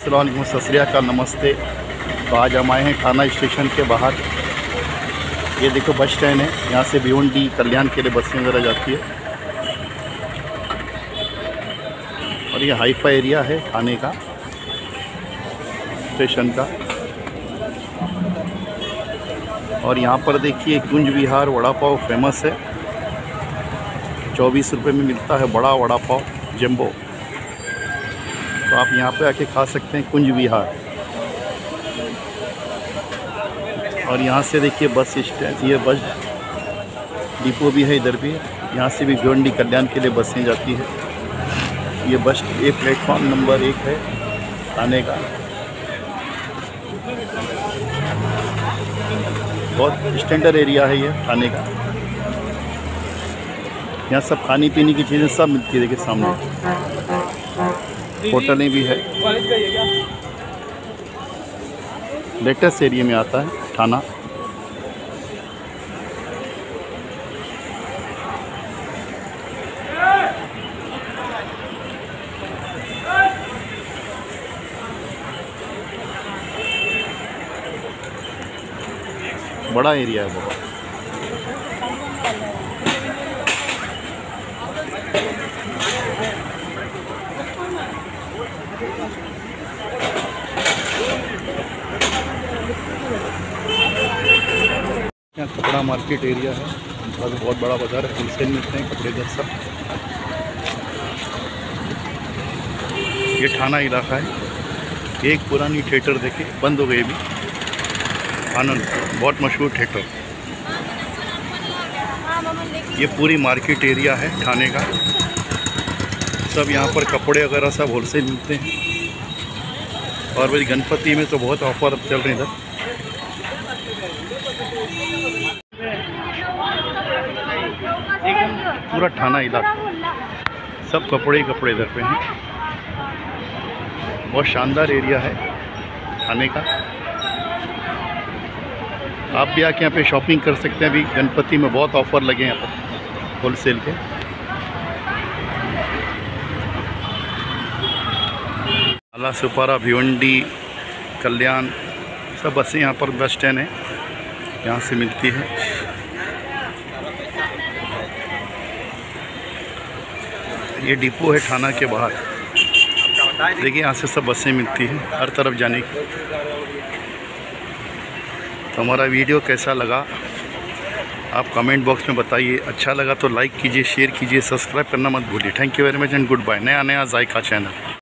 अलैक्म का नमस्ते। तो आज हम आए हैं थाना स्टेशन के बाहर। ये देखो, बस स्टैंड है। यहाँ से भिवंडी कल्याण के लिए बसें वगैरह जाती है। और ये हाईफाई एरिया है थाने का, स्टेशन का। और यहाँ पर देखिए, कुंज विहार वड़ा पाव फ़ेमस है। चौबीस रुपये में मिलता है बड़ा वड़ा पाव जम्बो। तो आप यहाँ पे आके खा सकते हैं कुंज विहार। और यहाँ से देखिए बस स्टैंड, ये बस डिपो भी है, इधर भी। यहाँ से भी भिवंडी कल्याण के लिए बसें जाती है। ये बस, ये प्लेटफॉर्म नंबर एक है, आने का। बहुत स्टैंडर्ड एरिया है ये खाने का। यहाँ सब खाने पीने की चीज़ें सब मिलती है, देखिए सामने। होटलें भी है। लेटेस्ट एरिया में आता है थाना। बड़ा एरिया है बहुत। यहाँ कपड़ा मार्केट एरिया है। बस बहुत बड़ा बाज़ार है होलसेल मिलते हैं कपड़े इधर सब। ये थाना इलाका है। एक पुरानी थिएटर देखे बंद हो गई अभी। आनंद, बहुत मशहूर थिएटर ये पूरी मार्केट एरिया है थाने का। सब यहाँ पर कपड़े वगैरह सब होलसेल मिलते हैं। और भाई गणपति में तो बहुत ऑफ़र चल रहे हैं इधर। पूरा थाना इलाका। सब कपड़े ही कपड़े इधर पे हैं। बहुत शानदार एरिया है थाने का। आप भी आके यहाँ पे शॉपिंग कर सकते हैं। अभी गणपति में बहुत ऑफ़र लगे हैं यहाँ पर, होलसेल के। आला सुपारा भिवंडी कल्याण सब बसें यहाँ पर बस स्टैंड है। यहाँ से मिलती है। ये डिपो है थाना के बाहर। देखिए, यहाँ से सब बसें मिलती हैं हर तरफ़ जाने की। तो हमारा वीडियो कैसा लगा, आप कमेंट बॉक्स में बताइए। अच्छा लगा तो लाइक कीजिए, शेयर कीजिए, सब्सक्राइब करना मत भूलिए। Thank you very much and goodbye नया नया जायका चैनल।